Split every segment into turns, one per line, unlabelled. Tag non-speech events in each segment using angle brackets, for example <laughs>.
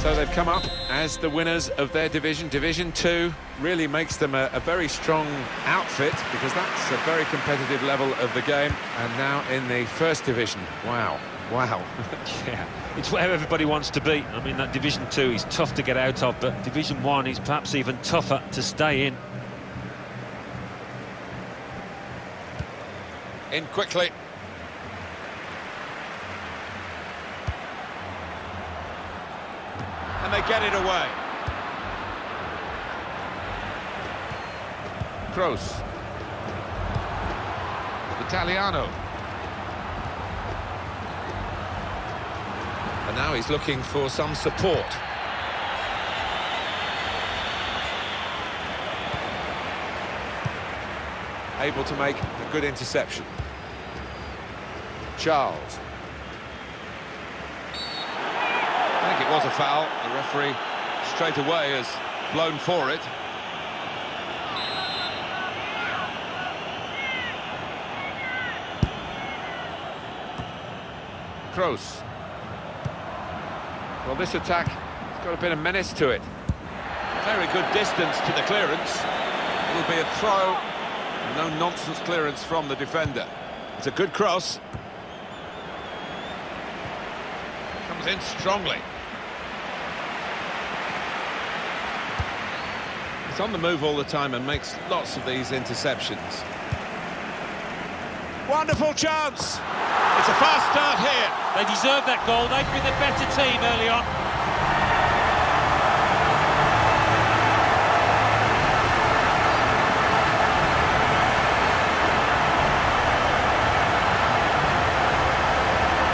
So they've come up as the winners of their division. Division 2 really makes them a, a, very strong outfit because that's a very competitive level of the game. And now in the first division, wow, wow. <laughs>
yeah, it's where everybody wants to be. I mean, that Division 2 is tough to get out of, but Division 1 is perhaps even tougher to stay in.
In quickly. and they get it away. Kroos. Italiano. And now he's looking for some support. Able to make a good interception. Charles. I think it was a foul. The referee straight away has blown for it. Kroos. Well, this attack has got a bit of menace to it. Very good distance to the clearance. It'll be a throw. No nonsense clearance from the defender. It's a good cross. Comes in strongly. He's on the move all the time and makes lots of these interceptions. Wonderful chance! It's a fast start here.
They deserve that goal. They've been the better team early on.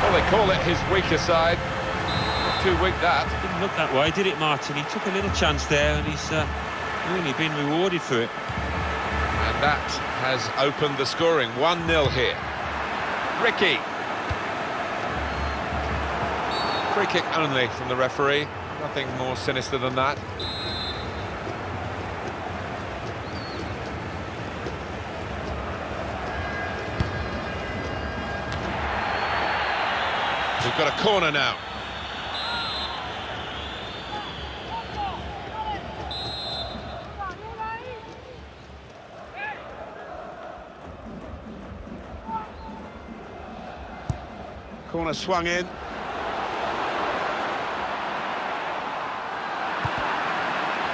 Well, they call it his weaker side. Too weak that.
Didn't look that way, did it, Martin? He took a little chance there, and he's uh, really been rewarded for it.
And that has opened the scoring. 1-0 here. Ricky. Free kick only from the referee. Nothing more sinister than that. We've got a corner now. Corner swung in.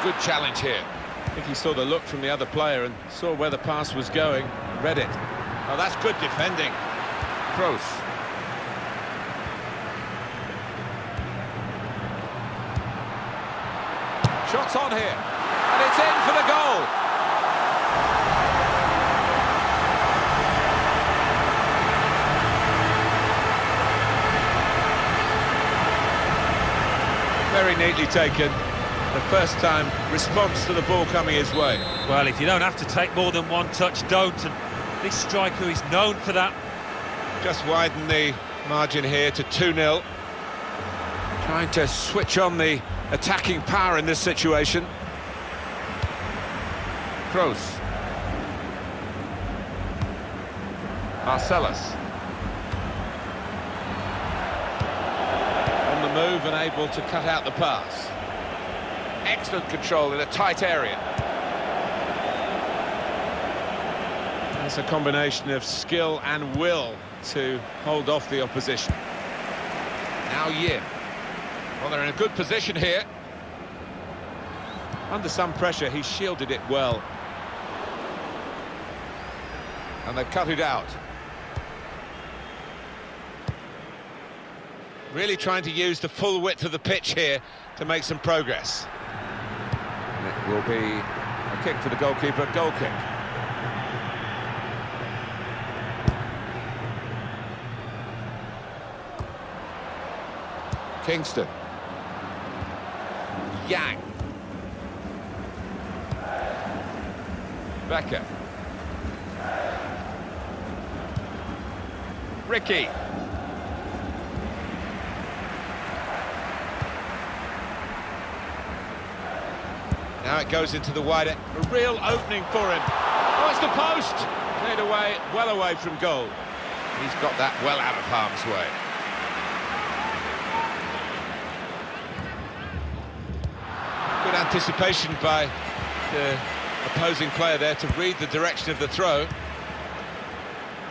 Good challenge here. I think he saw the look from the other player and saw where the pass was going, read it. Oh, that's good defending. Kroos. Shots on here, and it's in for the goal. Very neatly taken. The first time response to the ball coming his way.
Well, if you don't have to take more than one touch, don't. And this striker is known for that.
Just widen the margin here to 2-0. Trying to switch on the attacking power in this situation. Kroos. Marcellus. Move and able to cut out the pass. Excellent control in a tight area. That's a combination of skill and will to hold off the opposition. Now Yim. Well, they're in a good position here. Under some pressure, he shielded it well. And they've cut it out. Really trying to use the full width of the pitch here to make some progress. And it will be a kick for the goalkeeper, goal kick. Kingston. Yang. Becker. Ricky. Now it goes into the wider, a real opening for him. Oh, it's the post! Cleared away, well away from goal. He's got that well out of harm's way. Good anticipation by the opposing player there to read the direction of the throw.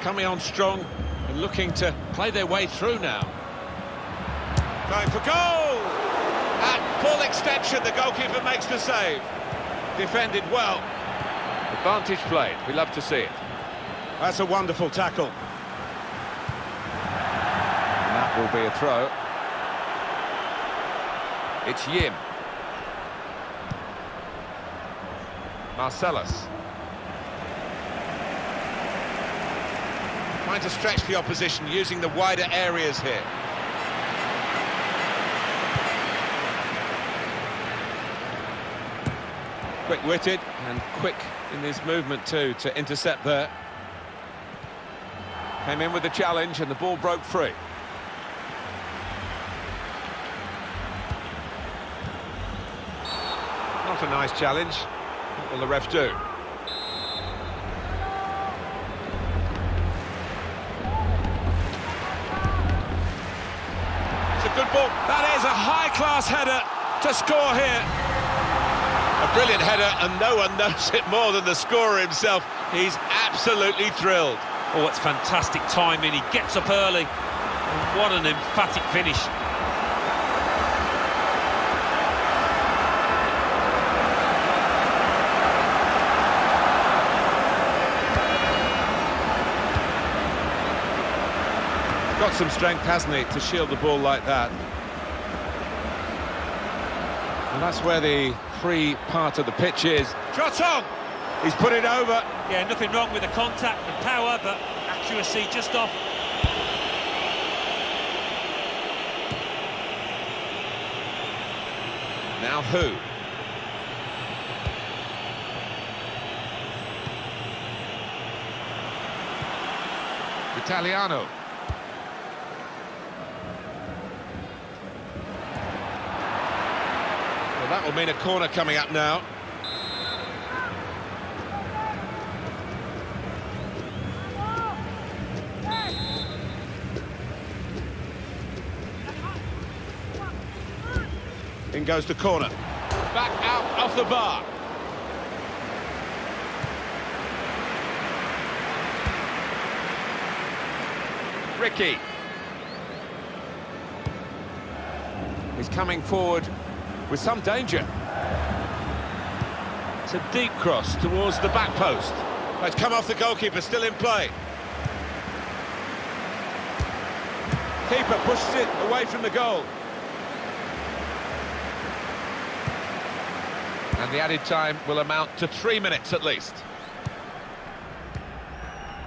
Coming on strong and looking to play their way through now. Going for goal! Full extension, the goalkeeper makes the save. Defended well. Advantage played. We love to see it.
That's a wonderful tackle.
And that will be a throw. It's Yim. Marcellus. Trying to stretch the opposition using the wider areas here. Quick-witted and quick in his movement too to intercept there. Came in with the challenge and the ball broke free. Not a nice challenge. What will the ref do? It's a good ball. That is a high-class header to score here. A brilliant header, and no one knows it more than the scorer himself. He's absolutely thrilled.
Oh, it's fantastic timing. He gets up early. What an emphatic finish.
Got some strength, hasn't he, to shield the ball like that. And that's where the free part of the pitch is. Shot on! He's put it over.
Yeah, nothing wrong with the contact and power, but accuracy just off.
Now who? Italiano. That will mean a corner coming up now. In goes the corner. Back out off the bar. Ricky. He's coming forward with some danger. It's a deep cross towards the back post. It's come off the goalkeeper, still in play. Keeper pushes it away from the goal. And the added time will amount to three minutes at least.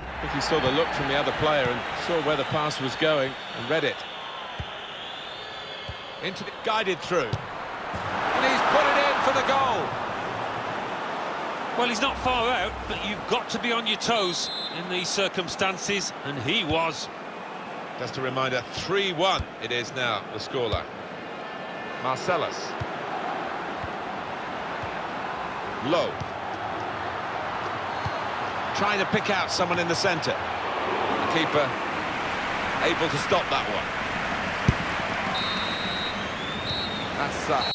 I think he saw the look from the other player and saw where the pass was going and read it. Into the guided through. And he's put it in for the goal.
Well, he's not far out, but you've got to be on your toes in these circumstances, and he was.
Just a reminder, 3-1 it is now, the scoreline. Marcellus. Low. Trying to pick out someone in the centre. The keeper able to stop that one. That's uh,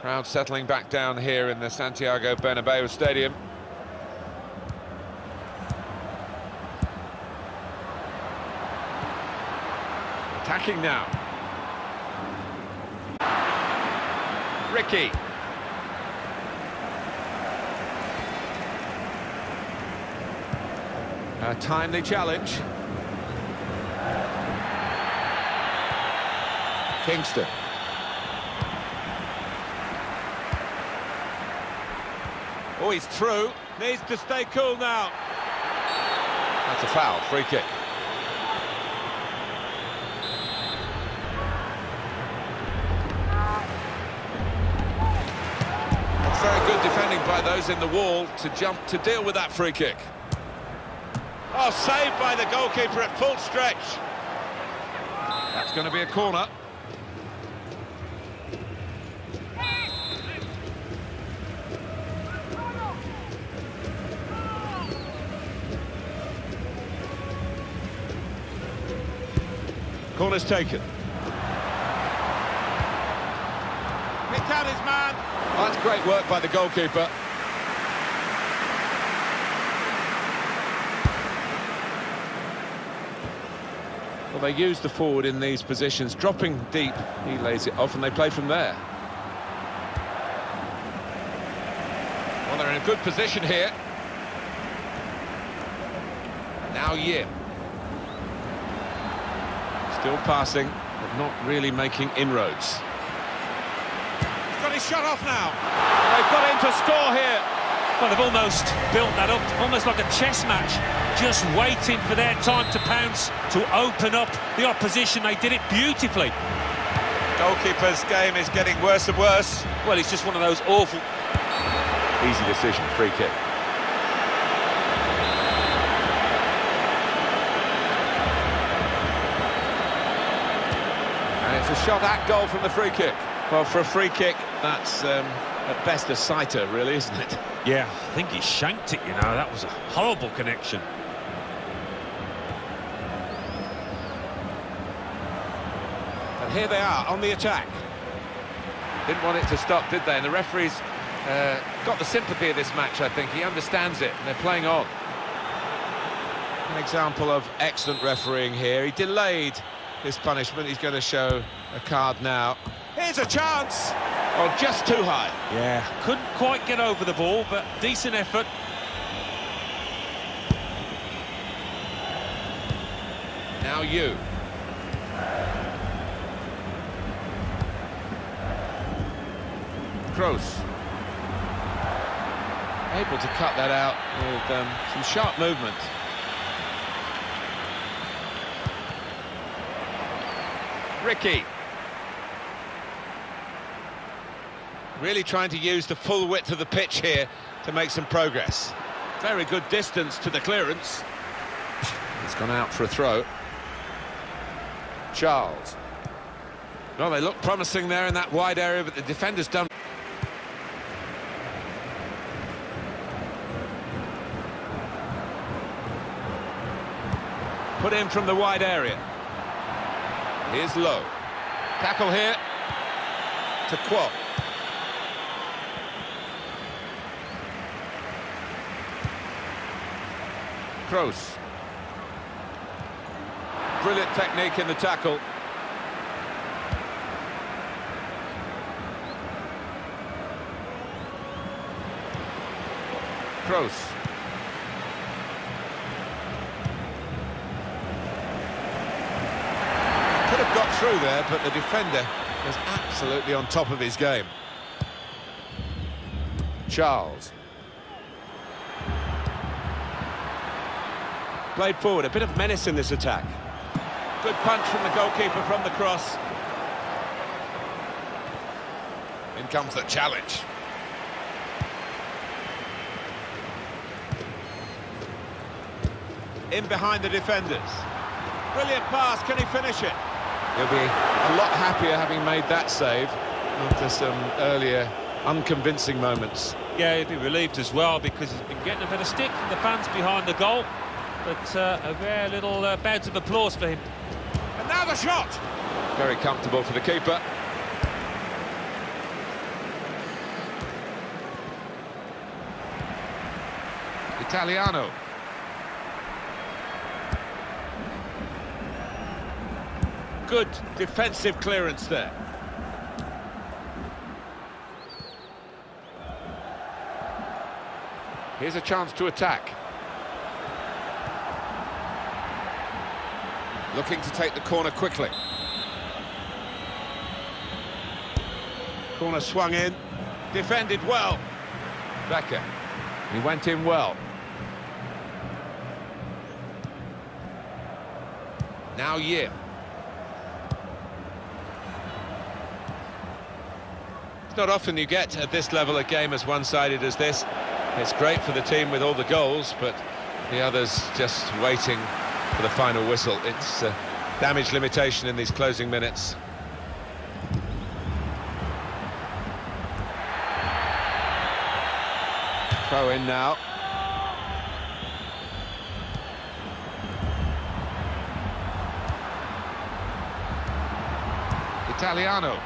Crowd settling back down here in the Santiago Bernabeu Stadium. Attacking now. Ricky. A timely challenge. Kingston.
Oh, he's through. Needs to stay cool now.
That's a foul, free kick. Very good defending by those in the wall to jump to deal with that free kick.
Oh, saved by the goalkeeper at full stretch. That's going to be a corner. Corner's taken. Picked out his man.
That's great work by the goalkeeper. Well, they use the forward in these positions, dropping deep. He lays it off and they play from there. Well, they're in a good position here. Now Yim. Still passing, but not really making inroads.
He's got his shot off now. They've got him to score here.
Well, they've almost built that up, almost like a chess match, just waiting for their time to pounce, to open up the opposition. They did it beautifully.
Goalkeeper's game is getting worse and worse.
Well, it's just one of those awful...
Easy decision, free kick. It's a shot at goal from the free kick.
Well, for a free kick, that's um, at best a sighter, really, isn't it?
Yeah, I think he shanked it, you know. That was a horrible connection.
And here they are on the attack.
Didn't want it to stop, did they? And the referee's uh, got the sympathy of this match, I think. He understands it, and they're playing on.
An example of excellent refereeing here. He delayed his punishment. He's going to show a card now. Here's a chance. Oh, just too high.
Yeah, couldn't quite get over the ball, but decent effort.
Now you. Kroos. Able to cut that out with um, some sharp movement. Ricky.
Really trying to use the full width of the pitch here to make some progress. Very good distance to the clearance.
It's gone out for a throw. Charles. Well, they look promising there in that wide area, but the defender's done.
Put in from the wide area.
Here's Low. Tackle here to Kwok. Kroos. Brilliant technique in the tackle. Kroos. Could have got through there, but the defender was absolutely on top of his game. Charles.
Played forward, a bit of menace in this attack. Good punch from the goalkeeper from the cross.
In comes the challenge.
In behind the defenders. Brilliant pass, can he finish it?
He'll be a lot happier having made that save after some earlier unconvincing moments.
Yeah, he'd be relieved as well because he's been getting a bit of stick from the fans behind the goal. But uh, a rare little uh, bout of applause for him.
And now the shot!
Very comfortable for the keeper. Italiano.
Good defensive clearance there.
Here's a chance to attack. Looking to take the corner quickly.
Corner swung in. Defended well.
Becker. He went in well. Now Yim.
It's not often you get at this level a game as one-sided as this. It's great for the team with all the goals, but the others just waiting for the final whistle. It's uh, damage limitation in these closing minutes. Throw in now.
Italiano.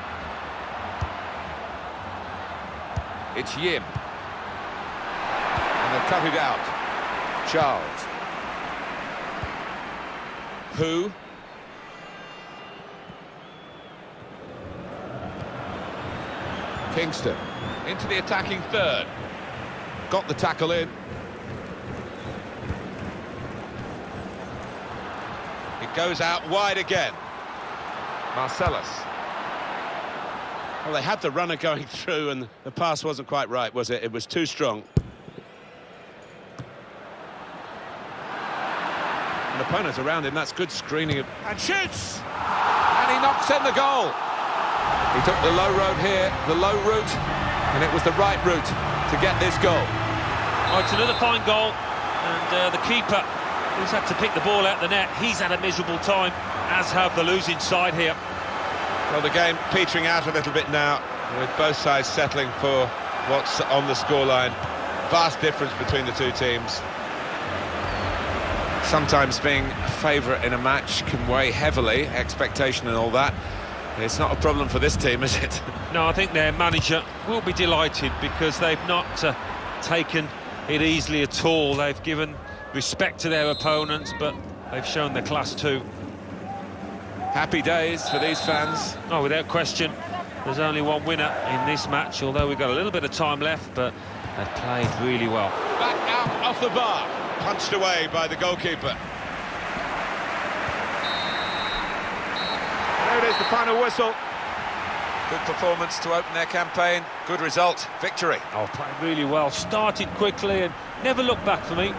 It's Yim. And they've cut it out. Charles.
Who?
Kingston into the attacking third. Got the tackle in.
It goes out wide again.
Marcellus.
Well, they had the runner <laughs> going through and the pass wasn't quite right, was it? It was too strong. An opponent around him, that's good screening. And shoots!
And he knocks in the goal. He took the low road here, the low route, and it was the right route to get this goal.
Oh, it's another fine goal, and uh, the keeper, who's had to pick the ball out the net, he's had a miserable time, as have the losing side here.
Well, the game petering out a little bit now, with both sides settling for what's on the scoreline. Vast difference between the two teams.
Sometimes being a favourite in a match can weigh heavily, expectation and all that. It's not a problem for this team, <laughs> is it?
No, I think their manager will be delighted because they've not uh, taken it easily at all. They've given respect to their opponents, but they've shown their class too.
Happy days for these fans.
Oh, without question, there's only one winner in this match, although we've got a little bit of time left, but they've played really well.
Back out off the bar, punched away by the goalkeeper.
There it is, the final whistle. Good performance to open their campaign. Good result, victory.
Oh, played really well. Started quickly and never looked back for me.